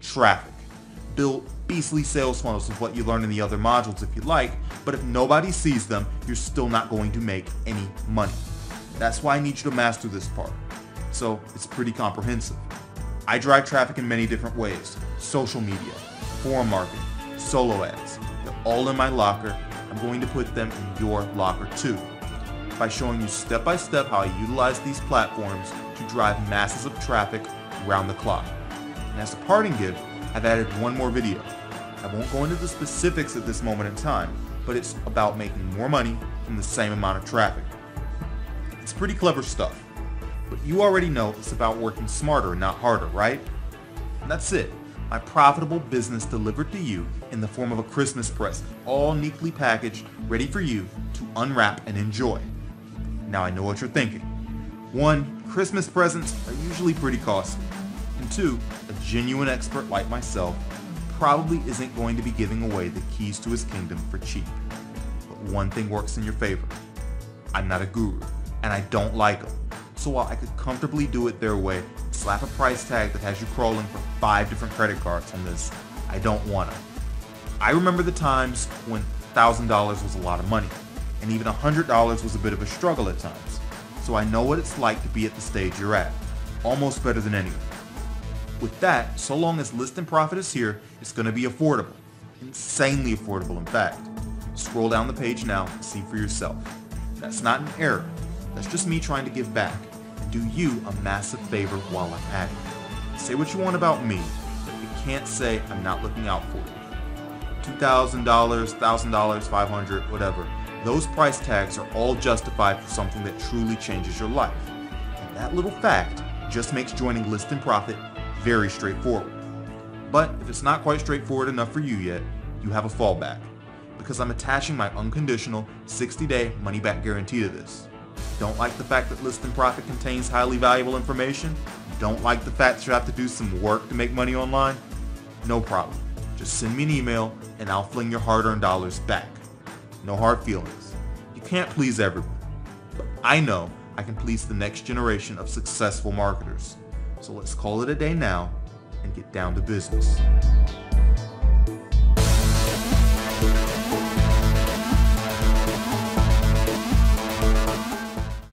traffic. Build beastly sales funnels with what you learn in the other modules if you like, but if nobody sees them, you're still not going to make any money. That's why I need you to master this part. So it's pretty comprehensive. I drive traffic in many different ways. Social media, forum marketing, solo ads. They're all in my locker. I'm going to put them in your locker too. By showing you step by step how I utilize these platforms to drive masses of traffic around the clock. And as a parting gift, I've added one more video. I won't go into the specifics at this moment in time, but it's about making more money from the same amount of traffic. It's pretty clever stuff. But you already know it's about working smarter, and not harder, right? And that's it. My profitable business delivered to you in the form of a Christmas present, all neatly packaged, ready for you to unwrap and enjoy. Now I know what you're thinking. One, Christmas presents are usually pretty costly. And two, a genuine expert like myself probably isn't going to be giving away the keys to his kingdom for cheap. But one thing works in your favor. I'm not a guru, and I don't like them. So while I could comfortably do it their way, slap a price tag that has you crawling for five different credit cards on this, I don't want to. I remember the times when $1,000 was a lot of money, and even $100 was a bit of a struggle at times. So I know what it's like to be at the stage you're at, almost better than anyone. With that, so long as List N Profit is here, it's going to be affordable. Insanely affordable, in fact. Scroll down the page now and see for yourself. That's not an error. That's just me trying to give back and do you a massive favor while I'm at it. Say what you want about me, but you can't say I'm not looking out for you. $2,000, $1,000, 500 whatever. Those price tags are all justified for something that truly changes your life. And that little fact just makes joining List N Profit very straightforward. But if it's not quite straightforward enough for you yet, you have a fallback because I'm attaching my unconditional 60-day money-back guarantee to this. Don't like the fact that List N Profit contains highly valuable information? Don't like the fact that you have to do some work to make money online? No problem. Just send me an email and I'll fling your hard-earned dollars back. No hard feelings. You can't please everyone. But I know I can please the next generation of successful marketers. So let's call it a day now and get down to business.